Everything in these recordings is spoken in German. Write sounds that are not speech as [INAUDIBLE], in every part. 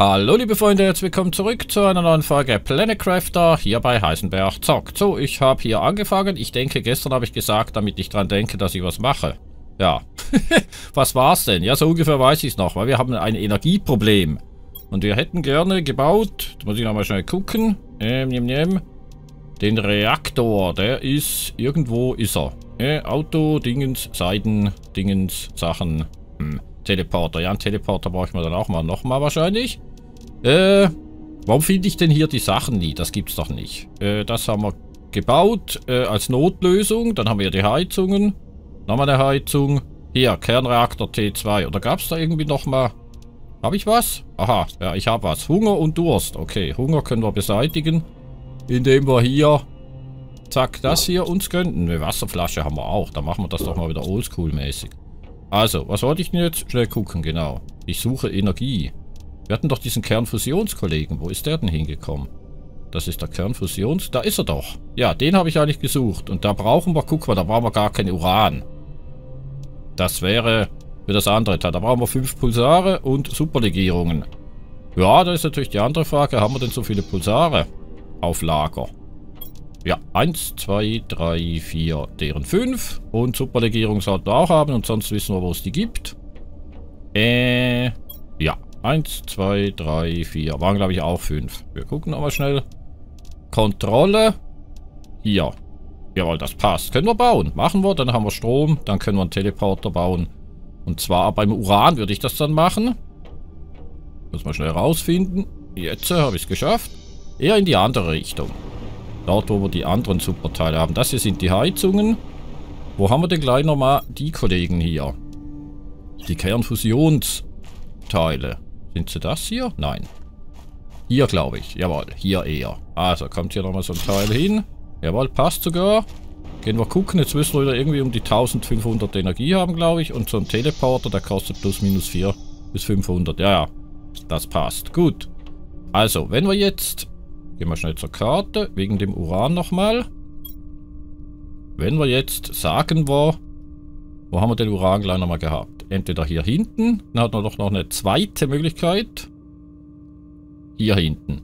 Hallo liebe Freunde, herzlich willkommen zurück zu einer neuen Folge Planet Crafter hier bei Heisenberg Zockt. So, ich habe hier angefangen. Ich denke, gestern habe ich gesagt, damit ich dran denke, dass ich was mache. Ja, [LAUGHS] was war's denn? Ja, so ungefähr weiß ich es noch, weil wir haben ein Energieproblem. Und wir hätten gerne gebaut, da muss ich nochmal schnell gucken, ähm, nehm, nehm, den Reaktor, der ist, irgendwo ist er. Äh, Auto, Dingens, Seiten, Dingens, Sachen, hm. Teleporter. Ja, einen Teleporter brauchen wir dann auch mal nochmal wahrscheinlich. Äh, warum finde ich denn hier die Sachen nie? Das gibt's doch nicht. Äh, das haben wir gebaut äh, als Notlösung. Dann haben wir die Heizungen. Nochmal eine Heizung. Hier, Kernreaktor T2. Oder gab es da irgendwie nochmal... Habe ich was? Aha, ja, ich habe was. Hunger und Durst. Okay, Hunger können wir beseitigen. Indem wir hier... Zack, das hier uns gönnen. Eine Wasserflasche haben wir auch. Da machen wir das doch mal wieder oldschool-mäßig. Also, was wollte ich denn jetzt? Schnell gucken, genau. Ich suche Energie. Wir hatten doch diesen Kernfusionskollegen. Wo ist der denn hingekommen? Das ist der Kernfusions... Da ist er doch. Ja, den habe ich eigentlich gesucht. Und da brauchen wir... Guck mal, da brauchen wir gar kein Uran. Das wäre für das andere Teil. Da brauchen wir fünf Pulsare und Superlegierungen. Ja, da ist natürlich die andere Frage. Haben wir denn so viele Pulsare auf Lager? Ja, 1, 2, 3, 4, deren 5. Und Superlegierung sollten wir auch haben. Und sonst wissen wir, wo es die gibt. Äh, ja. 1, 2, 3, 4. Waren, glaube ich, auch 5. Wir gucken nochmal schnell. Kontrolle. Hier. Jawohl, das passt. Können wir bauen. Machen wir. Dann haben wir Strom. Dann können wir einen Teleporter bauen. Und zwar beim Uran würde ich das dann machen. Muss mal schnell rausfinden. Jetzt habe ich es geschafft. Eher in die andere Richtung. Dort, wo wir die anderen Superteile haben. Das hier sind die Heizungen. Wo haben wir denn gleich nochmal die Kollegen hier? Die Kernfusionsteile. Sind sie das hier? Nein. Hier, glaube ich. Jawohl, hier eher. Also, kommt hier nochmal so ein Teil hin. Jawohl, passt sogar. Gehen wir gucken. Jetzt müssen wir wieder irgendwie um die 1500 Energie haben, glaube ich. Und so ein Teleporter, der kostet plus minus 4 bis 500. Ja, ja. Das passt. Gut. Also, wenn wir jetzt... Gehen wir schnell zur Karte. Wegen dem Uran nochmal. Wenn wir jetzt sagen wir... Wo haben wir den Uran gleich nochmal gehabt? Entweder hier hinten. Dann hat man doch noch eine zweite Möglichkeit. Hier hinten.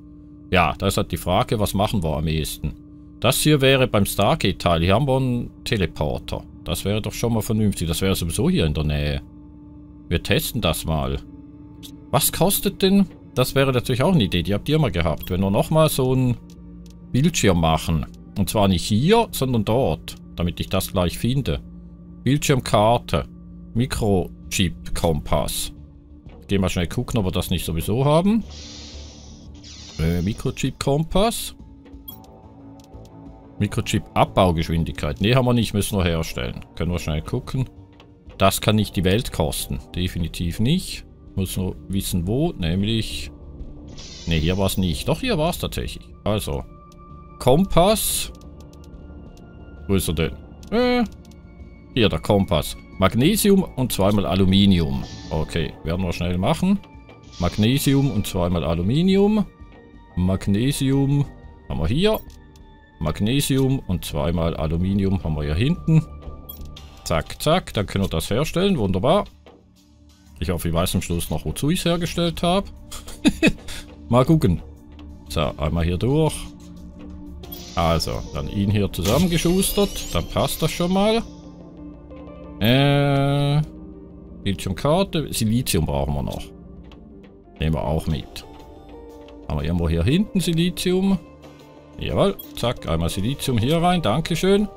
Ja, da ist halt die Frage, was machen wir am ehesten? Das hier wäre beim Stargate-Teil. Hier haben wir einen Teleporter. Das wäre doch schon mal vernünftig. Das wäre sowieso hier in der Nähe. Wir testen das mal. Was kostet denn? Das wäre natürlich auch eine Idee. Die habt ihr mal gehabt. Wenn wir nochmal so einen Bildschirm machen. Und zwar nicht hier, sondern dort. Damit ich das gleich finde. Bildschirmkarte. Mikro Chip-Kompass. Gehen wir schnell gucken, ob wir das nicht sowieso haben. Äh, Mikrochip-Kompass. Mikrochip-Abbaugeschwindigkeit. Ne, haben wir nicht, müssen wir herstellen. Können wir schnell gucken. Das kann nicht die Welt kosten. Definitiv nicht. Muss nur wissen, wo. Nämlich... Ne, hier war es nicht. Doch, hier war es tatsächlich. Also. Kompass. Wo ist er denn? Äh, hier, der Kompass. Magnesium und zweimal Aluminium. Okay, werden wir schnell machen. Magnesium und zweimal Aluminium. Magnesium haben wir hier. Magnesium und zweimal Aluminium haben wir hier hinten. Zack, zack. Dann können wir das herstellen. Wunderbar. Ich hoffe, ich weiß am Schluss noch, wozu ich es hergestellt habe. [LAUGHS] Mal gucken. So, einmal hier durch. Also, dann ihn hier zusammengeschustert. Dann passt das schon mal. Äh, Bildschirmkarte. Silizium brauchen wir noch. Nehmen wir auch mit. Haben wir irgendwo hier hinten Silizium. Jawohl. Zack, einmal Silizium hier rein. Dankeschön.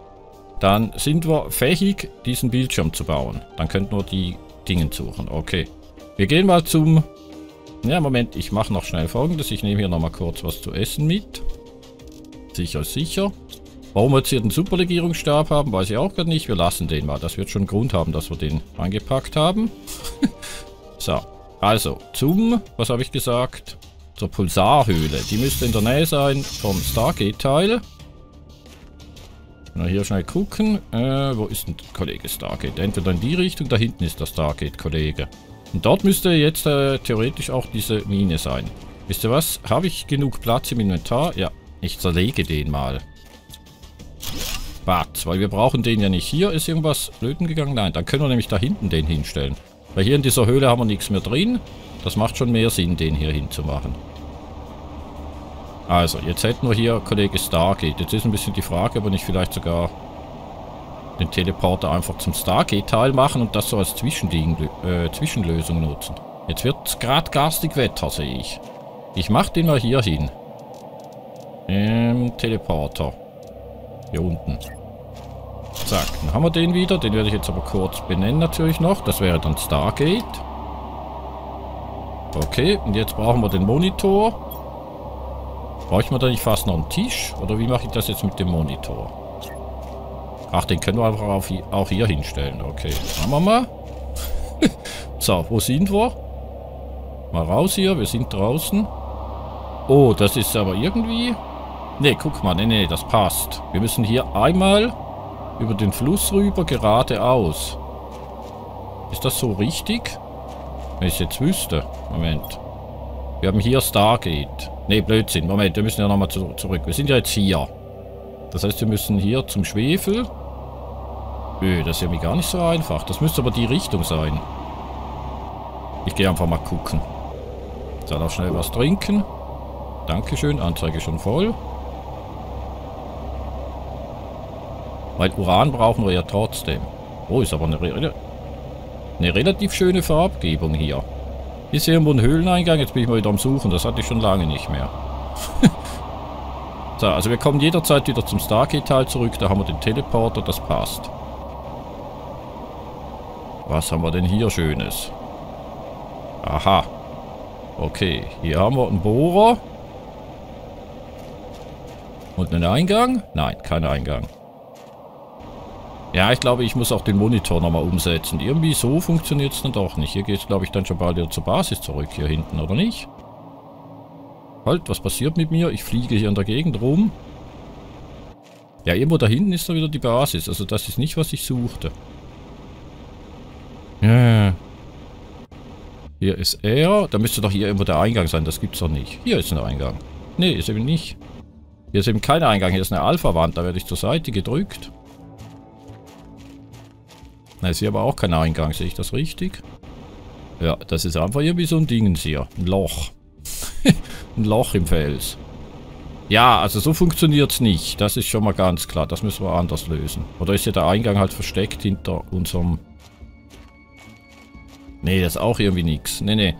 Dann sind wir fähig, diesen Bildschirm zu bauen. Dann könnten wir die Dinge suchen. Okay. Wir gehen mal zum... Ja, Moment. Ich mache noch schnell folgendes. Ich nehme hier nochmal kurz was zu essen mit. Sicher, sicher. Warum wir jetzt hier den Superlegierungsstab haben, weiß ich auch gar nicht. Wir lassen den mal. Das wird schon Grund haben, dass wir den eingepackt haben. [LAUGHS] so, also zum, was habe ich gesagt? Zur Pulsarhöhle. Die müsste in der Nähe sein vom Stargate-Teil. Hier schnell gucken. Äh, wo ist denn Kollege Stargate? Entweder in die Richtung, da hinten ist der Stargate-Kollege. Und dort müsste jetzt äh, theoretisch auch diese Mine sein. Wisst ihr was? Habe ich genug Platz im Inventar? Ja, ich zerlege den mal. Batz, weil wir brauchen den ja nicht. Hier ist irgendwas flöten gegangen. Nein, dann können wir nämlich da hinten den hinstellen. Weil hier in dieser Höhle haben wir nichts mehr drin. Das macht schon mehr Sinn, den hier hinzumachen. Also, jetzt hätten wir hier Kollege Stargate. Jetzt ist ein bisschen die Frage, ob wir nicht vielleicht sogar den Teleporter einfach zum Stargate-Teil machen und das so als Zwischending, äh, Zwischenlösung nutzen. Jetzt wird gerade garstig Wetter, sehe ich. Ich mache den mal hier hin. Ähm, Teleporter. Hier unten. Zack, dann haben wir den wieder. Den werde ich jetzt aber kurz benennen natürlich noch. Das wäre dann Stargate. Okay, und jetzt brauchen wir den Monitor. Brauche ich mir da nicht fast noch einen Tisch? Oder wie mache ich das jetzt mit dem Monitor? Ach, den können wir einfach auf, auch hier hinstellen. Okay, machen wir mal. [LAUGHS] so, wo sind wir? Mal raus hier, wir sind draußen. Oh, das ist aber irgendwie... Ne, guck mal, ne, ne, das passt. Wir müssen hier einmal über den Fluss rüber, geradeaus. Ist das so richtig? Wenn ich es jetzt wüsste. Moment. Wir haben hier Stargate. Ne, Blödsinn. Moment, wir müssen ja nochmal zu zurück. Wir sind ja jetzt hier. Das heißt, wir müssen hier zum Schwefel. Öh, das ist irgendwie gar nicht so einfach. Das müsste aber die Richtung sein. Ich gehe einfach mal gucken. So, noch schnell was trinken. Dankeschön, Anzeige schon voll. Weil Uran brauchen wir ja trotzdem. Oh, ist aber eine, Re eine relativ schöne Farbgebung hier. Hier sehen wir einen Höhleneingang. Jetzt bin ich mal wieder am Suchen. Das hatte ich schon lange nicht mehr. [LAUGHS] so, also wir kommen jederzeit wieder zum Stargate-Teil zurück. Da haben wir den Teleporter. Das passt. Was haben wir denn hier Schönes? Aha. Okay, hier haben wir einen Bohrer. Und einen Eingang? Nein, kein Eingang. Ja, ich glaube, ich muss auch den Monitor nochmal umsetzen. Irgendwie so funktioniert es dann doch nicht. Hier geht es, glaube ich, dann schon bald wieder zur Basis zurück hier hinten, oder nicht? Halt, was passiert mit mir? Ich fliege hier in der Gegend rum. Ja, irgendwo da hinten ist da wieder die Basis. Also das ist nicht, was ich suchte. Ja. Hier ist er. Da müsste doch hier irgendwo der Eingang sein. Das gibt's doch nicht. Hier ist ein Eingang. Nee, ist eben nicht. Hier ist eben kein Eingang. Hier ist eine Alpha-Wand. Da werde ich zur Seite gedrückt. Na, ist hier aber auch kein Eingang. Sehe ich das richtig? Ja, das ist einfach hier wie so ein Dingens hier. Ein Loch. [LAUGHS] ein Loch im Fels. Ja, also so funktioniert es nicht. Das ist schon mal ganz klar. Das müssen wir anders lösen. Oder ist hier der Eingang halt versteckt hinter unserem... Nee, das ist auch irgendwie nichts. Nee, nee.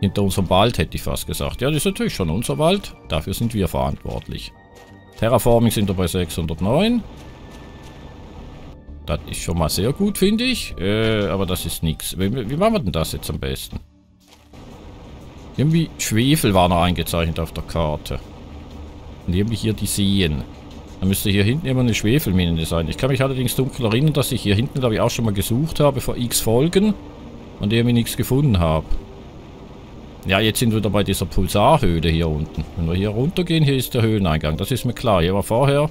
Hinter unserem Wald hätte ich fast gesagt. Ja, das ist natürlich schon unser Wald. Dafür sind wir verantwortlich. Terraforming sind wir bei 609. Das ist schon mal sehr gut, finde ich. Äh, aber das ist nichts. Wie, wie, machen wir denn das jetzt am besten? Irgendwie Schwefel war noch eingezeichnet auf der Karte. Und irgendwie hier die Seen. Da müsste hier hinten immer eine Schwefelmine sein. Ich kann mich allerdings dunkel erinnern, dass ich hier hinten, glaube ich, auch schon mal gesucht habe vor x Folgen. Und irgendwie nichts gefunden habe. Ja, jetzt sind wir wieder bei dieser Pulsarhöhle hier unten. Wenn wir hier runtergehen, hier ist der Höhleneingang. Das ist mir klar. Hier war vorher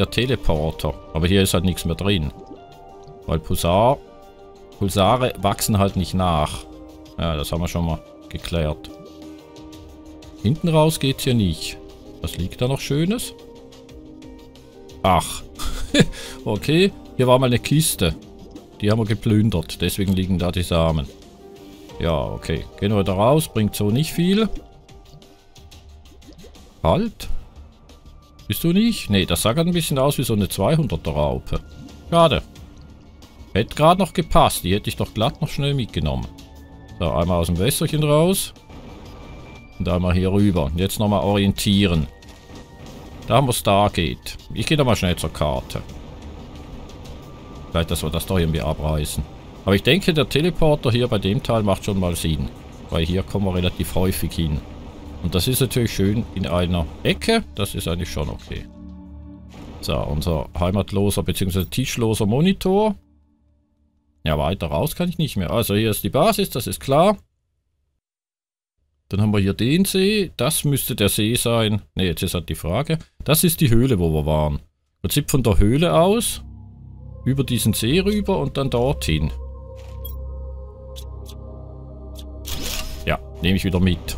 der Teleporter. Aber hier ist halt nichts mehr drin. Weil Pulsar, Pulsare wachsen halt nicht nach. Ja, das haben wir schon mal geklärt. Hinten raus geht's hier nicht. Was liegt da noch Schönes? Ach. [LAUGHS] okay, hier war mal eine Kiste. Die haben wir geplündert. Deswegen liegen da die Samen. Ja, okay. Gehen wir da raus. Bringt so nicht viel. Halt. Bist du nicht? Nee, das sah gerade ein bisschen aus wie so eine 200er Raupe. Schade. Hätte gerade noch gepasst. Die hätte ich doch glatt noch schnell mitgenommen. So, einmal aus dem Wässerchen raus. Und einmal hier rüber. Und jetzt nochmal orientieren. Da haben wir Stargate. Ich gehe da mal schnell zur Karte. Vielleicht, dass wir das doch irgendwie abreißen. Aber ich denke, der Teleporter hier bei dem Teil macht schon mal Sinn. Weil hier kommen wir relativ häufig hin. Und das ist natürlich schön in einer Ecke. Das ist eigentlich schon okay. So, unser heimatloser bzw. tischloser Monitor. Ja, weiter raus kann ich nicht mehr. Also hier ist die Basis, das ist klar. Dann haben wir hier den See. Das müsste der See sein. Ne, jetzt ist halt die Frage. Das ist die Höhle, wo wir waren. Im Prinzip von der Höhle aus über diesen See rüber und dann dorthin. Ja, nehme ich wieder mit.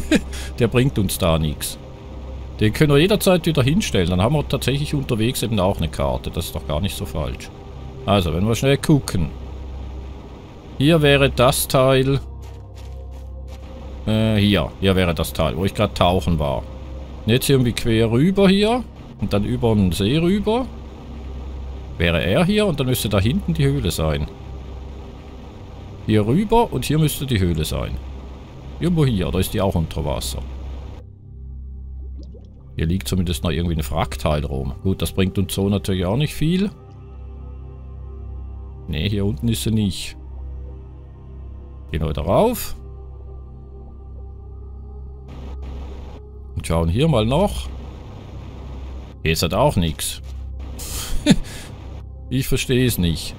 [LAUGHS] Der bringt uns da nichts. Den können wir jederzeit wieder hinstellen. Dann haben wir tatsächlich unterwegs eben auch eine Karte. Das ist doch gar nicht so falsch. Also, wenn wir schnell gucken. Hier wäre das Teil Äh, hier. Hier wäre das Teil, wo ich gerade tauchen war. Und jetzt irgendwie quer rüber hier. Und dann über den See rüber. Wäre er hier und dann müsste da hinten die Höhle sein. Hier rüber und hier müsste die Höhle sein. Irgendwo hier, da ist die auch unter Wasser. Hier liegt zumindest noch irgendwie ein Wrackteil rum. Gut, das bringt uns so natürlich auch nicht viel. Ne, hier unten ist sie nicht. Gehen wir wieder rauf. Und schauen hier mal noch. Hier ist halt auch nichts. [LAUGHS] ich verstehe es nicht.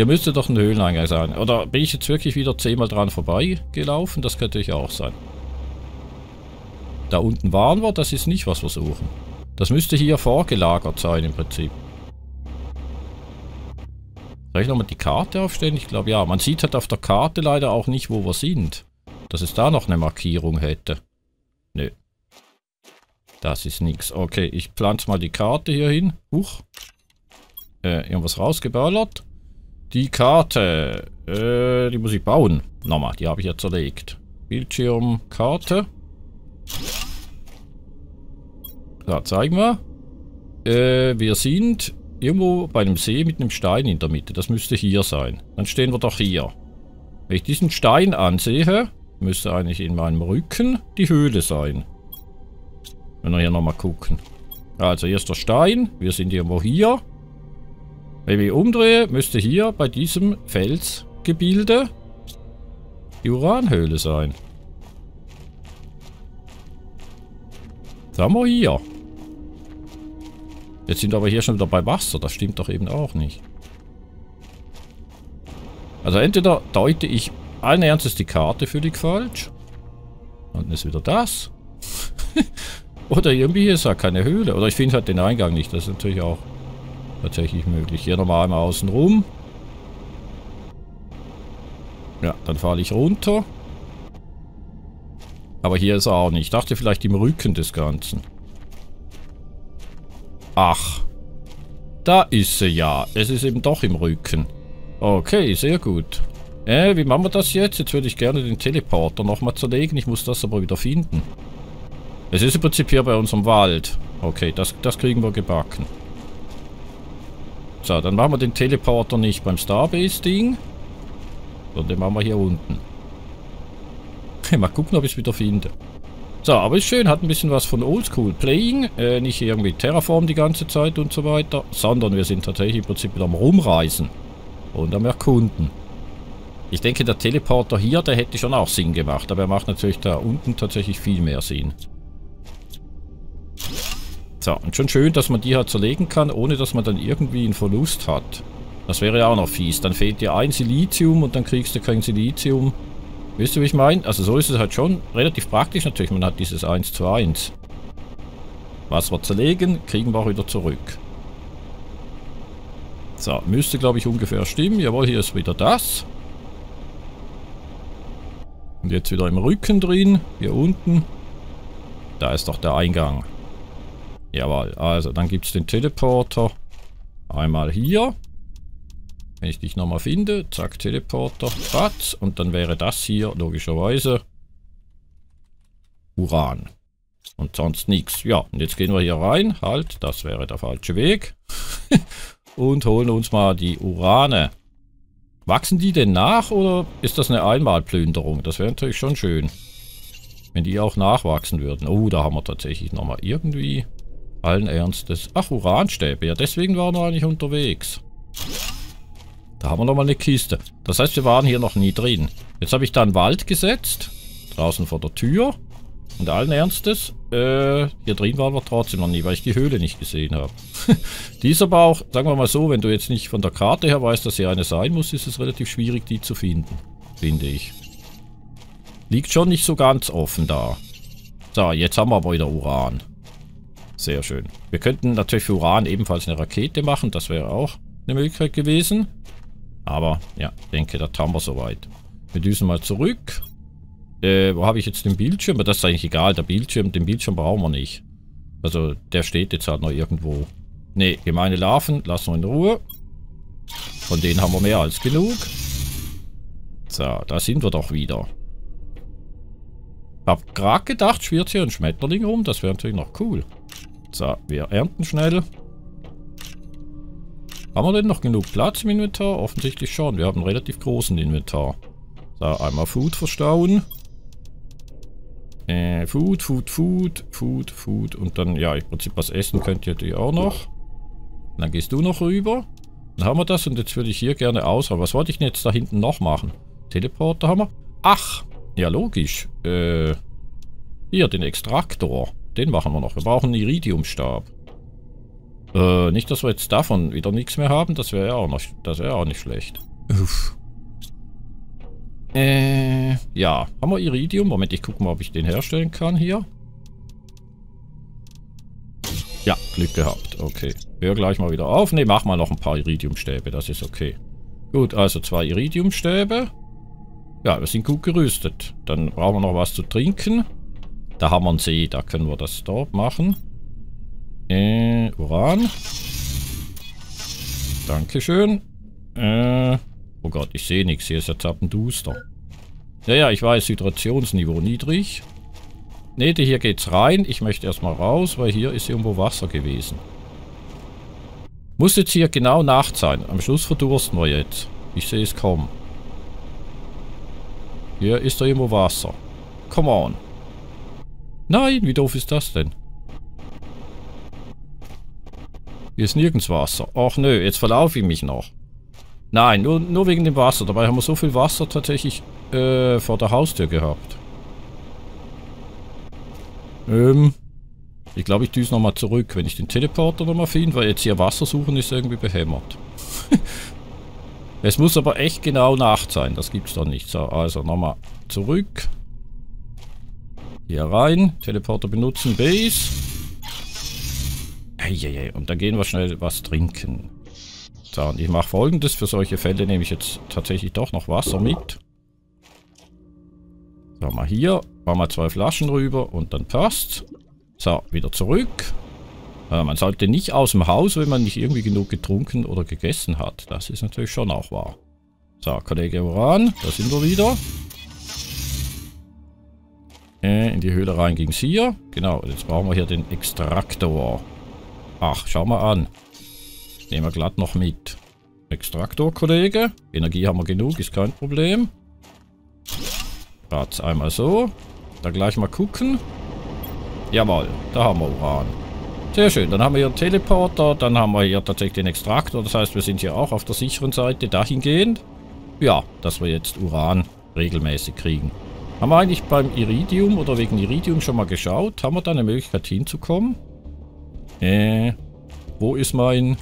Hier müsste doch ein Höhleneingang sein. Oder bin ich jetzt wirklich wieder zehnmal dran vorbeigelaufen? Das könnte ich auch sein. Da unten waren wir, das ist nicht, was wir suchen. Das müsste hier vorgelagert sein im Prinzip. Soll ich nochmal die Karte aufstellen? Ich glaube ja. Man sieht halt auf der Karte leider auch nicht, wo wir sind. Dass es da noch eine Markierung hätte. Nö. Das ist nichts. Okay, ich pflanze mal die Karte hier hin. Huch. Äh, irgendwas rausgeballert. Die Karte. Äh, die muss ich bauen. Nochmal, die habe ich ja zerlegt. Bildschirm, Karte. So, zeigen wir. Äh, wir sind irgendwo bei einem See mit einem Stein in der Mitte. Das müsste hier sein. Dann stehen wir doch hier. Wenn ich diesen Stein ansehe, müsste eigentlich in meinem Rücken die Höhle sein. Wenn wir hier nochmal gucken. Also hier ist der Stein. Wir sind irgendwo hier. Wenn ich umdrehe, müsste hier bei diesem Felsgebilde die Uranhöhle sein. Sagen wir hier. Jetzt sind wir aber hier schon wieder bei Wasser. Das stimmt doch eben auch nicht. Also entweder deute ich allen Ernstes die Karte völlig falsch. Und dann ist wieder das. [LAUGHS] Oder irgendwie ist ja keine Höhle. Oder ich finde halt den Eingang nicht. Das ist natürlich auch tatsächlich möglich. Hier nochmal einmal außen rum. Ja, dann falle ich runter. Aber hier ist er auch nicht. Ich dachte vielleicht im Rücken des Ganzen. Ach. Da ist sie ja. Es ist eben doch im Rücken. Okay, sehr gut. Äh, wie machen wir das jetzt? Jetzt würde ich gerne den Teleporter nochmal zerlegen. Ich muss das aber wieder finden. Es ist im Prinzip hier bei unserem Wald. Okay, das, das kriegen wir gebacken. So, dann machen wir den Teleporter nicht beim Starbase-Ding. Sondern den machen wir hier unten. Mal gucken, ob ich es wieder finde. So, aber ist schön, hat ein bisschen was von Oldschool Playing. Äh, nicht irgendwie Terraform die ganze Zeit und so weiter, sondern wir sind tatsächlich im Prinzip wieder am Rumreisen. Und am Erkunden. Ich denke, der Teleporter hier, der hätte schon auch Sinn gemacht, aber er macht natürlich da unten tatsächlich viel mehr Sinn. So, und schon schön, dass man die halt zerlegen kann, ohne dass man dann irgendwie einen Verlust hat. Das wäre ja auch noch fies. Dann fehlt dir ein Silizium und dann kriegst du kein Silizium. Wisst ihr, wie ich meine? Also so ist es halt schon relativ praktisch natürlich. Man hat dieses 1 zu 1. Was wir zerlegen, kriegen wir auch wieder zurück. So, müsste glaube ich ungefähr stimmen. Jawohl, hier ist wieder das. Und jetzt wieder im Rücken drin. Hier unten. Da ist doch der Eingang. Jawohl, also dann gibt es den Teleporter. Einmal hier. Wenn ich dich nochmal finde, zack, Teleporter, Batz, und dann wäre das hier logischerweise Uran. Und sonst nichts. Ja, und jetzt gehen wir hier rein. Halt, das wäre der falsche Weg. [LAUGHS] und holen uns mal die Urane. Wachsen die denn nach oder ist das eine Einmalplünderung? Das wäre natürlich schon schön. Wenn die auch nachwachsen würden. Oh, da haben wir tatsächlich nochmal irgendwie allen Ernstes. Ach, Uranstäbe. Ja, deswegen waren wir eigentlich unterwegs. Da haben wir nochmal eine Kiste. Das heißt, wir waren hier noch nie drin. Jetzt habe ich da einen Wald gesetzt. Draußen vor der Tür. Und allen Ernstes, äh, hier drin waren wir trotzdem noch nie, weil ich die Höhle nicht gesehen habe. [LAUGHS] die ist aber auch, sagen wir mal so, wenn du jetzt nicht von der Karte her weißt, dass hier eine sein muss, ist es relativ schwierig, die zu finden. Finde ich. Liegt schon nicht so ganz offen da. So, jetzt haben wir aber wieder Uran. Sehr schön. Wir könnten natürlich für Uran ebenfalls eine Rakete machen. Das wäre auch eine Möglichkeit gewesen. Aber ja, denke, das haben wir soweit. Wir düsen mal zurück. Äh, wo habe ich jetzt den Bildschirm? Das ist eigentlich egal, der Bildschirm, den Bildschirm brauchen wir nicht. Also, der steht jetzt halt noch irgendwo. Ne, gemeine Larven, lassen wir in Ruhe. Von denen haben wir mehr als genug. So, da sind wir doch wieder. Hab gerade gedacht, schwirrt hier ein Schmetterling rum. Das wäre natürlich noch cool. So, wir ernten schnell. Haben wir denn noch genug Platz im Inventar? Offensichtlich schon. Wir haben einen relativ großen Inventar. So, einmal Food verstauen. Äh, Food, Food, Food, Food, Food. Und dann, ja, im Prinzip was essen könnt ihr natürlich auch noch. Dann gehst du noch rüber. Dann haben wir das und jetzt würde ich hier gerne aushauen. Was wollte ich denn jetzt da hinten noch machen? Teleporter haben wir. Ach, ja logisch. Äh, hier, den Extraktor. Den machen wir noch. Wir brauchen einen Iridiumstab. Äh, nicht, dass wir jetzt davon wieder nichts mehr haben. Das wäre ja auch noch, das wäre auch nicht schlecht. Uff. Äh, ja. Haben wir Iridium? Moment, ich gucke mal, ob ich den herstellen kann hier. Ja, Glück gehabt. Okay. Hör gleich mal wieder auf. Ne, mach mal noch ein paar Iridiumstäbe. Das ist okay. Gut, also zwei Iridiumstäbe. Ja, wir sind gut gerüstet. Dann brauchen wir noch was zu trinken. Da haben wir einen See. Da können wir das dort machen. Äh, Uran. Dankeschön. Äh, oh Gott, ich sehe nichts. Hier ist jetzt ab ein Duster. Ja, ja, ich weiß, Hydrationsniveau niedrig. Ne, hier geht's rein. Ich möchte erstmal raus, weil hier ist irgendwo Wasser gewesen. Muss jetzt hier genau Nacht sein. Am Schluss verdursten wir jetzt. Ich sehe es kommen. Hier ist da irgendwo Wasser. Come on. Nein, wie doof ist das denn? Hier ist nirgends Wasser. Ach nö, jetzt verlaufe ich mich noch. Nein, nur, nur wegen dem Wasser. Dabei haben wir so viel Wasser tatsächlich äh, vor der Haustür gehabt. Ähm, ich glaube, ich düse nochmal zurück, wenn ich den Teleporter nochmal finde, weil jetzt hier Wasser suchen ist irgendwie behämmert. [LAUGHS] es muss aber echt genau Nacht sein, das gibt's doch nicht. So, also nochmal zurück. Hier rein, Teleporter benutzen, Base. Eieiei, und dann gehen wir schnell was trinken. So, und ich mache folgendes, für solche Fälle nehme ich jetzt tatsächlich doch noch Wasser mit. So, mal hier. Machen wir zwei Flaschen rüber und dann passt. So, wieder zurück. Äh, man sollte nicht aus dem Haus, wenn man nicht irgendwie genug getrunken oder gegessen hat. Das ist natürlich schon auch wahr. So, Kollege Uran, da sind wir wieder. Äh, in die Höhle rein ging es hier. Genau, jetzt brauchen wir hier den Extraktor. Ach, schau mal an. Nehmen wir glatt noch mit. Extraktor, Kollege. Energie haben wir genug, ist kein Problem. Platz einmal so. Dann gleich mal gucken. Jawohl, da haben wir Uran. Sehr schön, dann haben wir hier einen Teleporter, dann haben wir hier tatsächlich den Extraktor. Das heißt, wir sind hier auch auf der sicheren Seite dahingehend. Ja, dass wir jetzt Uran regelmäßig kriegen. Haben wir eigentlich beim Iridium oder wegen Iridium schon mal geschaut? Haben wir da eine Möglichkeit hinzukommen? Äh, wo ist mein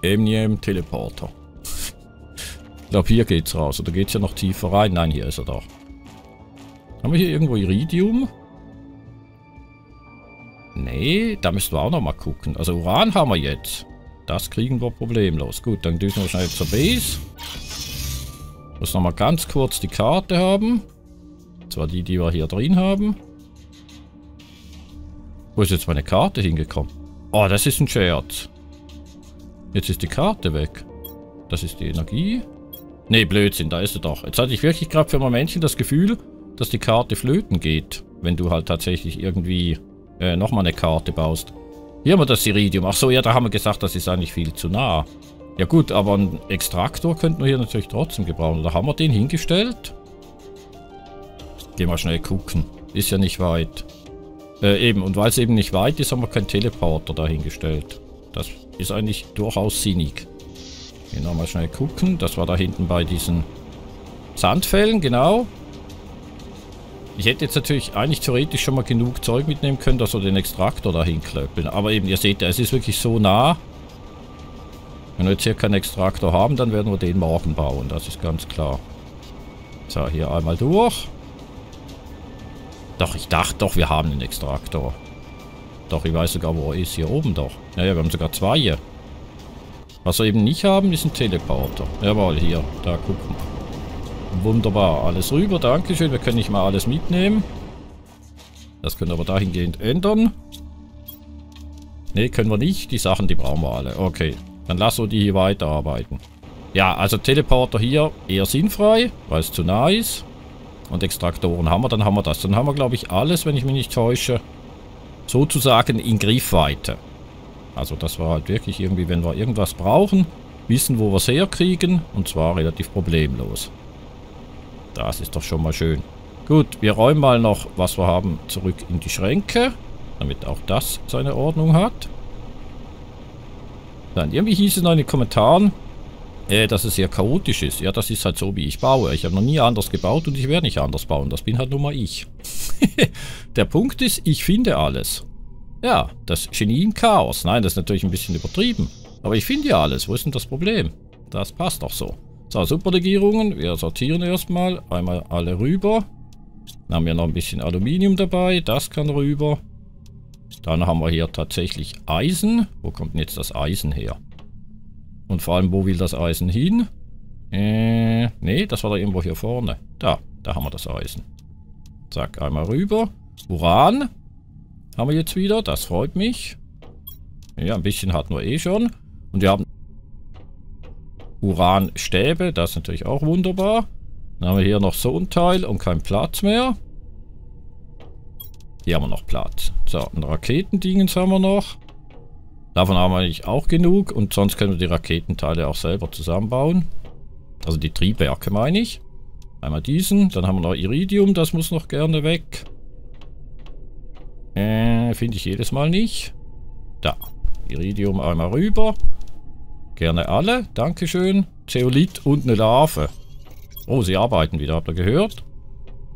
Emnium Teleporter? Ich glaube, hier geht's raus. Oder geht's ja noch tiefer rein? Nein, hier ist er doch. Haben wir hier irgendwo Iridium? Nee, da müssen wir auch noch mal gucken. Also Uran haben wir jetzt. Das kriegen wir problemlos. Gut, dann düsen wir schnell zur Base. Muss noch mal ganz kurz die Karte haben. Und zwar die, die wir hier drin haben. Wo ist jetzt meine Karte hingekommen? Oh, das ist ein Scherz. Jetzt ist die Karte weg. Das ist die Energie. Nee, Blödsinn, da ist er doch. Jetzt hatte ich wirklich gerade für ein Momentchen das Gefühl, dass die Karte flöten geht. Wenn du halt tatsächlich irgendwie äh, nochmal eine Karte baust. Hier haben wir das Iridium. Ach so, ja, da haben wir gesagt, das ist eigentlich viel zu nah. Ja gut, aber einen Extraktor könnten wir hier natürlich trotzdem gebrauchen. Da haben wir den hingestellt. Gehen wir schnell gucken. Ist ja nicht weit. Äh, eben, und weil es eben nicht weit ist, haben wir keinen Teleporter dahingestellt. Das ist eigentlich durchaus sinnig. Hier nochmal schnell gucken. Das war da hinten bei diesen Sandfällen, genau. Ich hätte jetzt natürlich eigentlich theoretisch schon mal genug Zeug mitnehmen können, dass wir den Extraktor dahin klöppeln. Aber eben, ihr seht es ist wirklich so nah. Wenn wir jetzt hier keinen Extraktor haben, dann werden wir den morgen bauen. Das ist ganz klar. So, hier einmal durch. Doch, ich dachte doch, wir haben einen Extraktor. Doch, ich weiß sogar, wo er ist. Hier oben doch. Naja, wir haben sogar zwei hier. Was wir eben nicht haben, ist ein Teleporter. Jawohl, hier. Da gucken. Wunderbar. Alles rüber. Dankeschön. Wir können nicht mal alles mitnehmen. Das können wir aber dahingehend ändern. Ne, können wir nicht. Die Sachen, die brauchen wir alle. Okay. Dann lassen wir die hier weiterarbeiten. Ja, also Teleporter hier eher sinnfrei, weil es zu nah ist. und Extraktoren haben wir, dann haben wir das. Dann haben wir, glaube ich, alles, wenn ich mich nicht täusche, sozusagen in Griffweite. Also das war halt wirklich irgendwie, wenn wir irgendwas brauchen, wissen, wo wir es herkriegen und zwar relativ problemlos. Das ist doch schon mal schön. Gut, wir räumen mal noch, was wir haben, zurück in die Schränke, damit auch das seine Ordnung hat. Dann, irgendwie hieß es noch in den Kommentaren, äh, dass es sehr chaotisch ist. Ja, das ist halt so, wie ich baue. Ich habe noch nie anders gebaut und ich werde nicht anders bauen. Das bin halt nur mal ich. [LAUGHS] Der Punkt ist, ich finde alles. Ja, das Genie im Chaos. Nein, das ist natürlich ein bisschen übertrieben. Aber ich finde ja alles. Wo ist denn das Problem? Das passt doch so. So, Superlegierungen. Wir sortieren erstmal. Einmal alle rüber. Dann haben wir noch ein bisschen Aluminium dabei. Das kann rüber. Dann haben wir hier tatsächlich Eisen. Wo kommt denn jetzt das Eisen her? Und vor allem, wo will das Eisen hin? Äh, nee, das war da irgendwo hier vorne. Da, da haben wir das Eisen. Zack, einmal rüber. Uran haben wir jetzt wieder. Das freut mich. Ja, ein bisschen hatten wir eh schon. Und wir haben Uranstäbe. Das ist natürlich auch wunderbar. Dann haben wir hier noch so ein Teil und kein Platz mehr. Hier haben wir noch Platz. So, ein Raketendingens haben wir noch. Davon haben wir eigentlich auch genug und sonst können wir die Raketenteile auch selber zusammenbauen. Also die Triebwerke meine ich. Einmal diesen, dann haben wir noch Iridium, das muss noch gerne weg. Äh, finde ich jedes Mal nicht. Da, Iridium einmal rüber. Gerne alle, Dankeschön. Zeolit und eine Larve. Oh, sie arbeiten wieder, habt ihr gehört?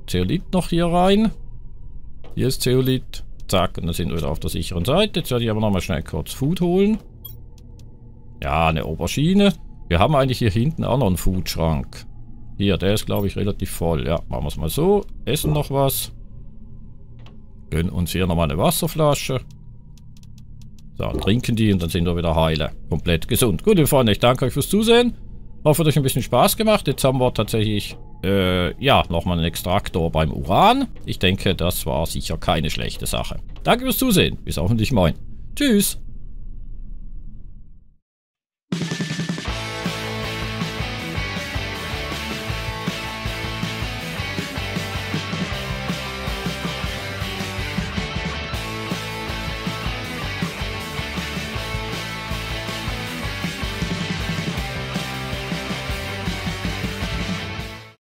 Zeolit noch hier rein. Hier ist Zeolit. Zack, und dann sind wir wieder auf der sicheren Seite. Jetzt werde ich aber nochmal schnell kurz Food holen. Ja, eine Aubergine. Wir haben eigentlich hier hinten auch noch einen Foodschrank. Hier, der ist, glaube ich, relativ voll. Ja, machen wir es mal so. Essen noch was. Gönnen uns hier nochmal eine Wasserflasche. So, trinken die und dann sind wir wieder heile. Komplett gesund. Gut, Freunde, ich danke euch fürs Zusehen. Hoffe, euch ein bisschen Spaß gemacht. Jetzt haben wir tatsächlich äh, ja, nochmal einen Extraktor beim Uran. Ich denke, das war sicher keine schlechte Sache. Danke fürs Zusehen. Bis hoffentlich morgen. Tschüss.